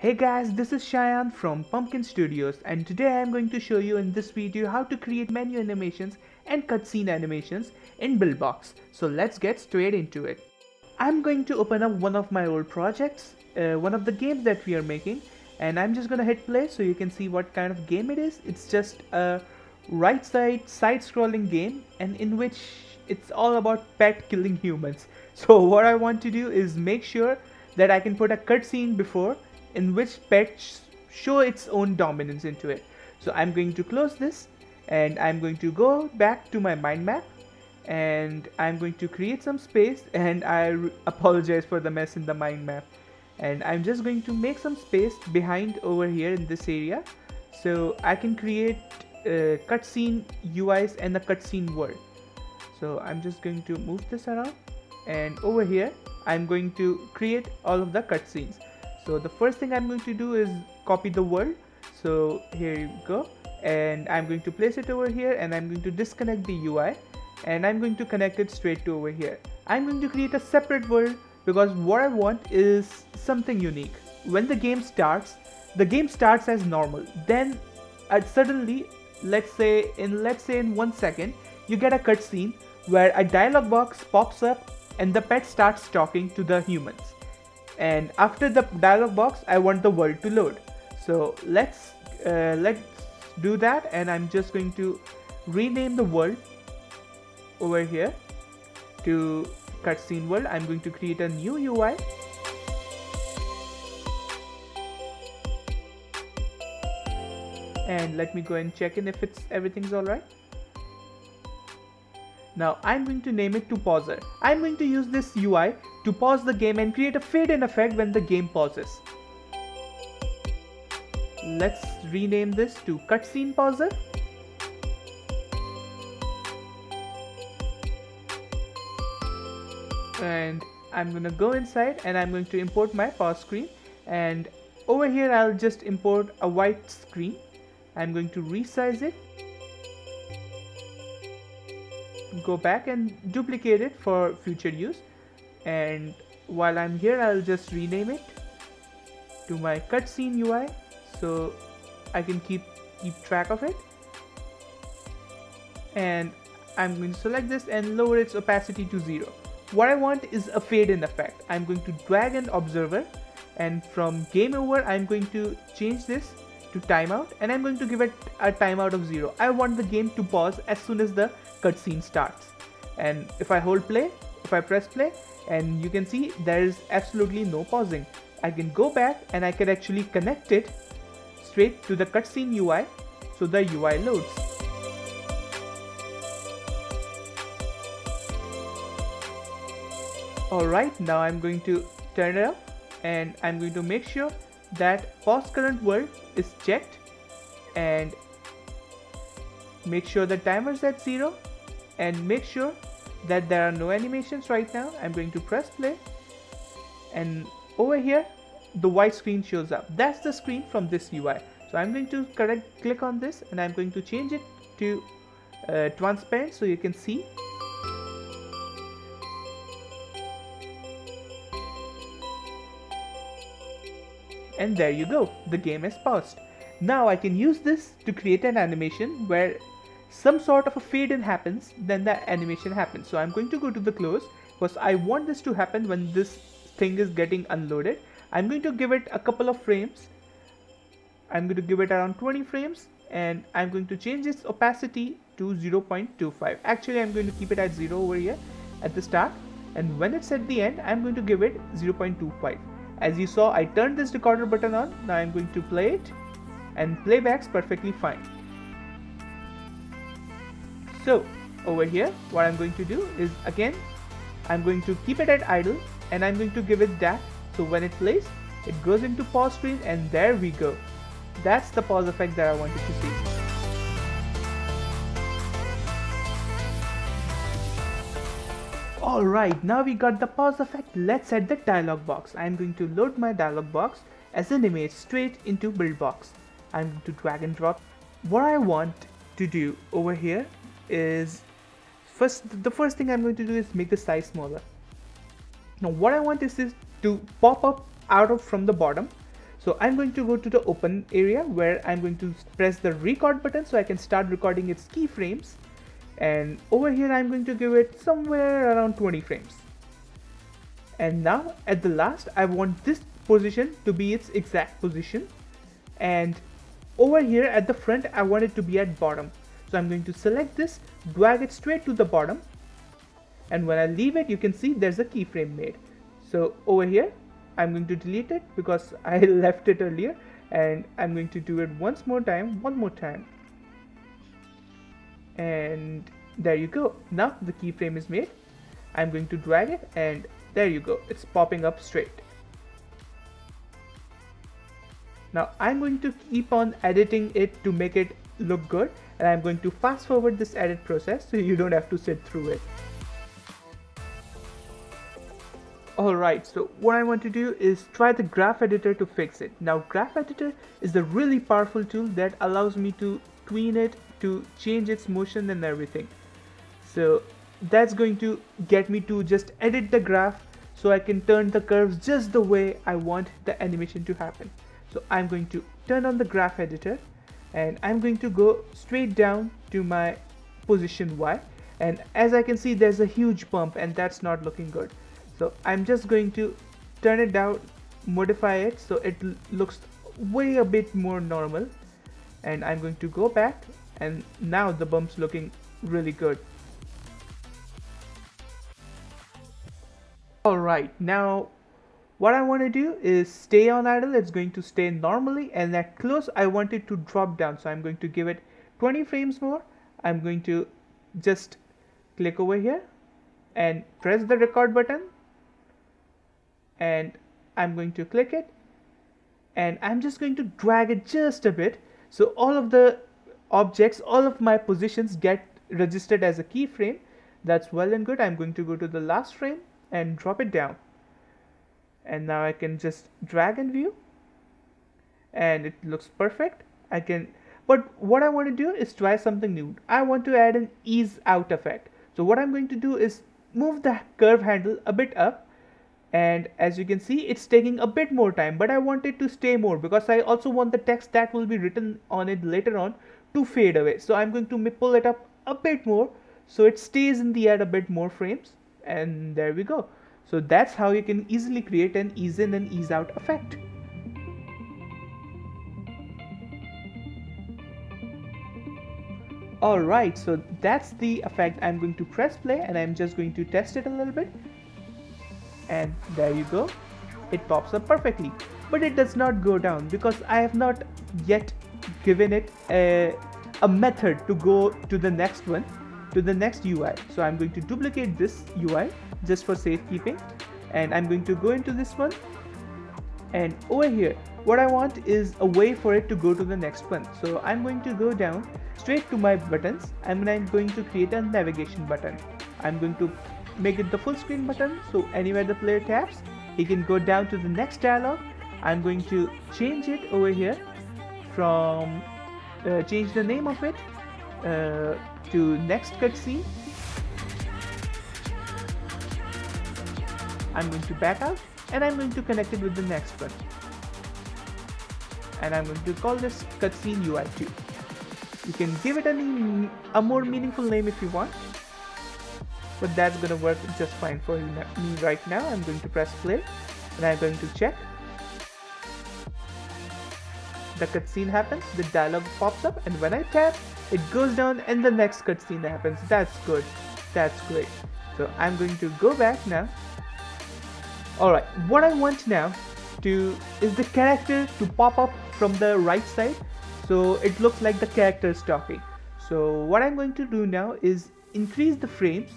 Hey guys, this is Shayan from Pumpkin Studios and today I am going to show you in this video how to create menu animations and cutscene animations in Buildbox. So let's get straight into it. I'm going to open up one of my old projects, uh, one of the games that we are making and I'm just gonna hit play so you can see what kind of game it is. It's just a right side side scrolling game and in which it's all about pet killing humans. So what I want to do is make sure that I can put a cutscene before in which pets show its own dominance into it. So I'm going to close this and I'm going to go back to my mind map and I'm going to create some space and I apologize for the mess in the mind map. And I'm just going to make some space behind over here in this area. So I can create uh, cutscene UIs and the cutscene world. So I'm just going to move this around and over here I'm going to create all of the cutscenes so the first thing I'm going to do is copy the world. So here you go. And I'm going to place it over here and I'm going to disconnect the UI and I'm going to connect it straight to over here. I'm going to create a separate world because what I want is something unique. When the game starts the game starts as normal. Then suddenly let's say in let's say in one second you get a cutscene where a dialog box pops up and the pet starts talking to the humans and after the dialog box I want the world to load. So let's uh, let's do that. And I'm just going to rename the world over here to cutscene world. I'm going to create a new UI and let me go and check in if it's everything's alright now I'm going to name it to pauser. I'm going to use this UI to pause the game and create a fade in effect when the game pauses. Let's rename this to cutscene pauser. And I'm gonna go inside and I'm going to import my pause screen and over here I'll just import a white screen. I'm going to resize it go back and duplicate it for future use and while I'm here I'll just rename it to my cutscene UI so I can keep keep track of it. And I'm going to select this and lower its opacity to 0 what I want is a fade in effect. I'm going to drag an observer and from game over I'm going to change this to timeout and I'm going to give it a timeout of 0 I want the game to pause as soon as the cutscene starts. And if I hold play if I press play and you can see there is absolutely no pausing. I can go back and I can actually connect it straight to the cutscene UI so the UI loads. Alright now I'm going to turn it up and I'm going to make sure that pause current world is checked and make sure the timer is at 0 and make sure that there are no animations right now I'm going to press play. And over here the white screen shows up. That's the screen from this UI so I'm going to correct click on this and I'm going to change it to uh, transparent so you can see. And there you go. The game is paused. Now I can use this to create an animation where some sort of a fade in happens, then the animation happens. So I'm going to go to the close because I want this to happen when this thing is getting unloaded. I'm going to give it a couple of frames. I'm going to give it around 20 frames and I'm going to change its opacity to 0.25. Actually, I'm going to keep it at 0 over here at the start and when it's at the end, I'm going to give it 0.25. As you saw, I turned this recorder button on. Now I'm going to play it and playbacks perfectly fine. So over here what I'm going to do is again I'm going to keep it at idle and I'm going to give it that so when it plays it goes into pause screen and there we go that's the pause effect that I wanted to see Alright, now we got the pause effect, let's add the dialog box. I'm going to load my dialog box as an image straight into Buildbox. I'm going to drag and drop. What I want to do over here is first the first thing I'm going to do is make the size smaller now what I want is this to pop up out of from the bottom So I'm going to go to the open area where I'm going to press the record button so I can start recording its keyframes. And over here I'm going to give it somewhere around 20 frames. And now at the last I want this position to be its exact position. And over here at the front I want it to be at bottom. So I'm going to select this, drag it straight to the bottom. And when I leave it, you can see there's a keyframe made. So over here, I'm going to delete it because I left it earlier and I'm going to do it once more time, one more time. And there you go. Now the keyframe is made. I'm going to drag it and there you go. It's popping up straight. Now I'm going to keep on editing it to make it look good and I'm going to fast forward this edit process so you don't have to sit through it. Alright, so what I want to do is try the graph editor to fix it. Now graph editor is a really powerful tool that allows me to tween it to change its motion and everything. So that's going to get me to just edit the graph so I can turn the curves just the way I want the animation to happen. So I'm going to turn on the graph editor and I'm going to go straight down to my position Y. And as I can see there's a huge bump and that's not looking good. So I'm just going to turn it down modify it so it looks way a bit more normal. And I'm going to go back and now the bump's looking really good. Alright now what I want to do is stay on idle it's going to stay normally and at close I want it to drop down. So I'm going to give it 20 frames more. I'm going to just click over here and press the record button. And I'm going to click it. And I'm just going to drag it just a bit. So all of the objects all of my positions get registered as a keyframe. That's well and good. I'm going to go to the last frame and drop it down and now I can just drag and view. And it looks perfect. I can but what I want to do is try something new. I want to add an ease out effect. So what I'm going to do is move the curve handle a bit up. And as you can see it's taking a bit more time but I want it to stay more because I also want the text that will be written on it later on to fade away. So I'm going to pull it up a bit more. So it stays in the ad a bit more frames. And there we go so that's how you can easily create an ease in and ease out effect. Alright, so that's the effect. I'm going to press play and I'm just going to test it a little bit. And there you go. It pops up perfectly. But it does not go down because I have not yet given it a, a method to go to the next one to the next UI so I'm going to duplicate this UI just for safekeeping. And I'm going to go into this one. And over here what I want is a way for it to go to the next one. So I'm going to go down straight to my buttons. And I'm going to create a navigation button. I'm going to make it the full screen button. So anywhere the player taps he can go down to the next dialog. I'm going to change it over here from uh, change the name of it uh, to next cutscene I'm going to back out and I'm going to connect it with the next one and I'm going to call this cutscene UI2 you can give it a, a more meaningful name if you want but that's gonna work just fine for me right now. I'm going to press play and I'm going to check. The cutscene happens the dialog pops up and when I tap it goes down and the next cutscene happens. That's good. That's great. So I'm going to go back now alright what I want now to is the character to pop up from the right side. So it looks like the character is talking. So what I'm going to do now is increase the frames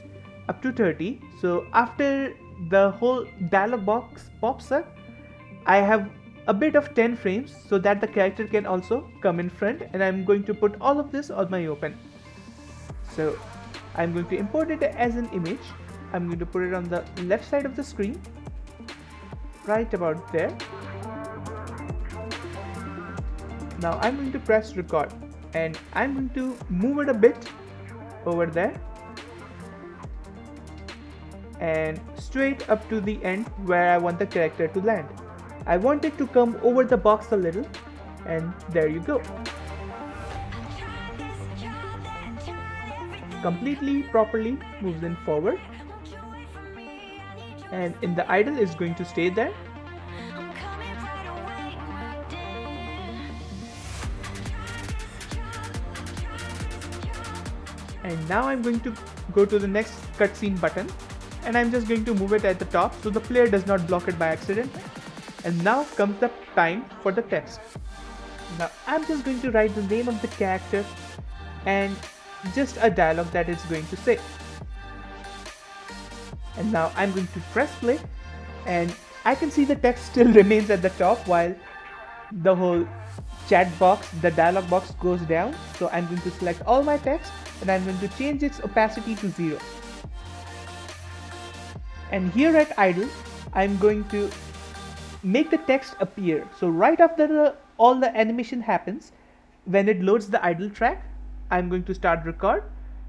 up to 30 so after the whole dialog box pops up I have a bit of 10 frames so that the character can also come in front and I'm going to put all of this on my open. So I'm going to import it as an image. I'm going to put it on the left side of the screen right about there now I'm going to press record and I'm going to move it a bit over there and straight up to the end where I want the character to land. I want it to come over the box a little and there you go. Completely properly moves in forward and in the idle is going to stay there and now I'm going to go to the next cutscene button and I'm just going to move it at the top so the player does not block it by accident. And now comes the time for the text now I'm just going to write the name of the character and just a dialogue that it's going to say and now I'm going to press play and I can see the text still remains at the top while the whole chat box, the dialog box goes down. So I'm going to select all my text and I'm going to change its opacity to 0. And here at idle, I'm going to make the text appear. So right after the, all the animation happens, when it loads the idle track, I'm going to start record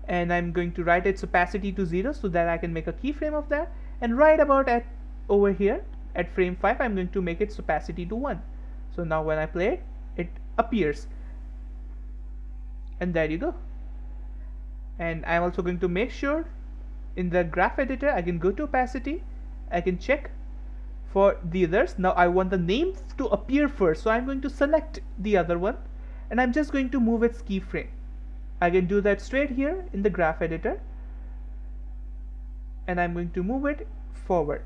and I'm going to write its opacity to 0 so that I can make a keyframe of that. And right about at over here at frame 5 I'm going to make its opacity to 1 so now when I play it it appears. And there you go. And I'm also going to make sure in the graph editor I can go to opacity. I can check for the others. Now I want the name to appear first. So I'm going to select the other one. And I'm just going to move its keyframe I can do that straight here in the graph editor and I'm going to move it forward.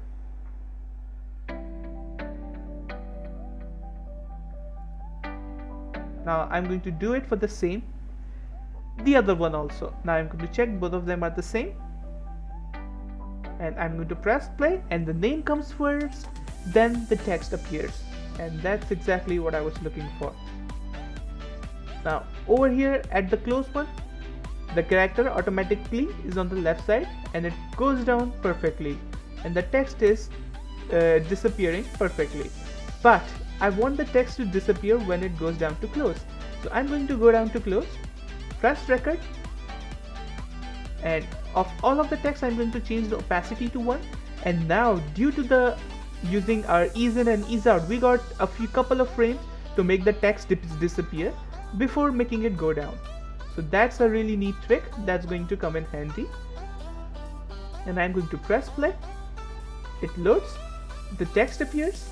Now I'm going to do it for the same. The other one also. Now I'm going to check both of them are the same. And I'm going to press play and the name comes first then the text appears. And that's exactly what I was looking for now over here at the close one the character automatically is on the left side and it goes down perfectly. And the text is uh, disappearing perfectly. But I want the text to disappear when it goes down to close. So I'm going to go down to close, press record, and of all of the text I'm going to change the opacity to 1 and now due to the using our ease in and ease out we got a few couple of frames to make the text disappear before making it go down. So that's a really neat trick that's going to come in handy. And I'm going to press play. It loads, the text appears,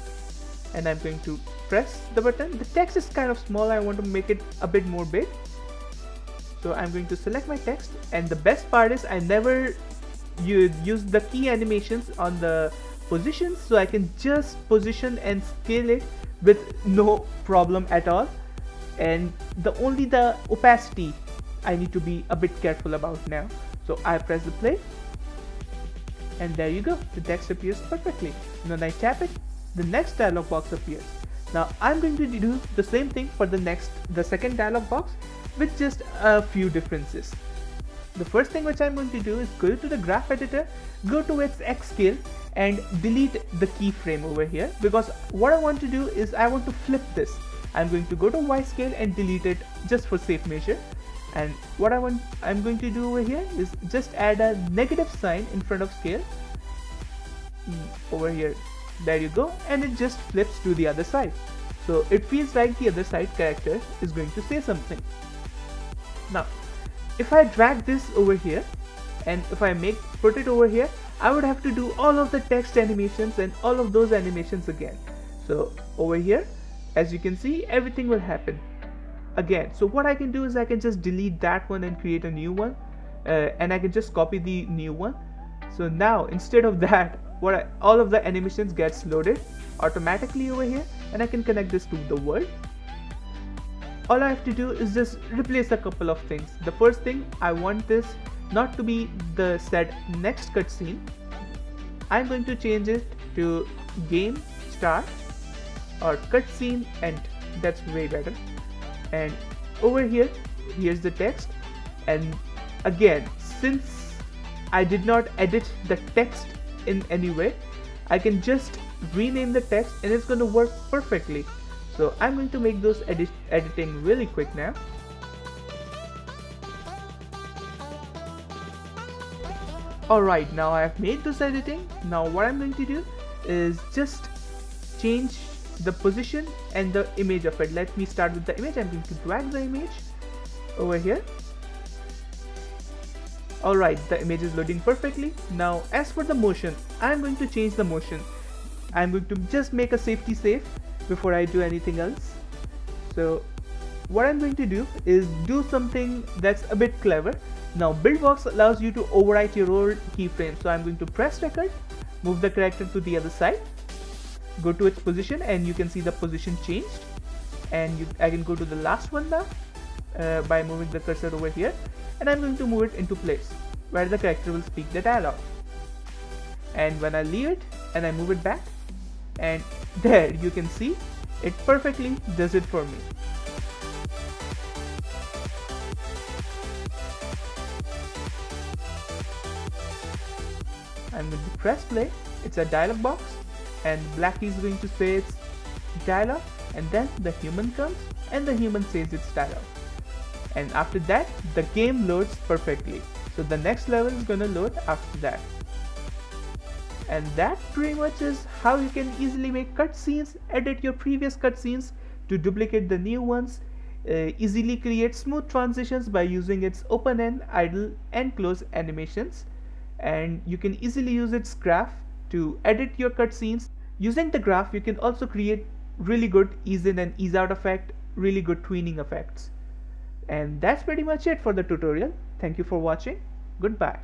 and I'm going to press the button. The text is kind of small, I want to make it a bit more big. So I'm going to select my text and the best part is I never use the key animations on the positions so I can just position and scale it with no problem at all and the only the opacity I need to be a bit careful about now so I press the play and there you go the text appears perfectly when I tap it the next dialog box appears. Now I'm going to do the same thing for the next, the second dialog box with just a few differences. The first thing which I'm going to do is go to the graph editor, go to its X scale and delete the keyframe over here because what I want to do is I want to flip this. I'm going to go to Y scale and delete it just for safe measure. And what I want, I'm going to do over here is just add a negative sign in front of scale. Hmm, over here there you go. And it just flips to the other side. So it feels like the other side character is going to say something. Now if I drag this over here and if I make put it over here I would have to do all of the text animations and all of those animations again. So over here as you can see everything will happen. Again so what I can do is I can just delete that one and create a new one uh, and I can just copy the new one. So now instead of that what I, all of the animations gets loaded automatically over here and I can connect this to the world. All I have to do is just replace a couple of things. The first thing I want this not to be the said next cutscene. I'm going to change it to game start or cutscene end that's way better. And over here here's the text. And again since I did not edit the text in any way I can just rename the text and it's going to work perfectly. So I'm going to make those edit editing really quick now. Alright now I have made this editing. Now what I'm going to do is just change the position and the image of it. Let me start with the image. I'm going to drag the image over here. Alright the image is loading perfectly. Now as for the motion I'm going to change the motion. I'm going to just make a safety safe before I do anything else. So what I'm going to do is do something that's a bit clever. Now BuildBox allows you to overwrite your old keyframe. So I'm going to press record move the character to the other side go to its position and you can see the position changed. And you, I can go to the last one now uh, by moving the cursor over here. And I'm going to move it into place where the character will speak the dialogue. And when I leave it and I move it back and there you can see it perfectly does it for me. I'm going to press play. It's a dialog box and Blackie is going to say its dialogue and then the human comes and the human says its dialogue. And after that the game loads perfectly. So the next level is gonna load after that. And that pretty much is how you can easily make cutscenes edit your previous cutscenes to duplicate the new ones uh, easily create smooth transitions by using its open end idle and close animations. And you can easily use its graph to edit your cutscenes using the graph you can also create really good ease in and ease out effect really good tweening effects and that's pretty much it for the tutorial. Thank you for watching. Goodbye.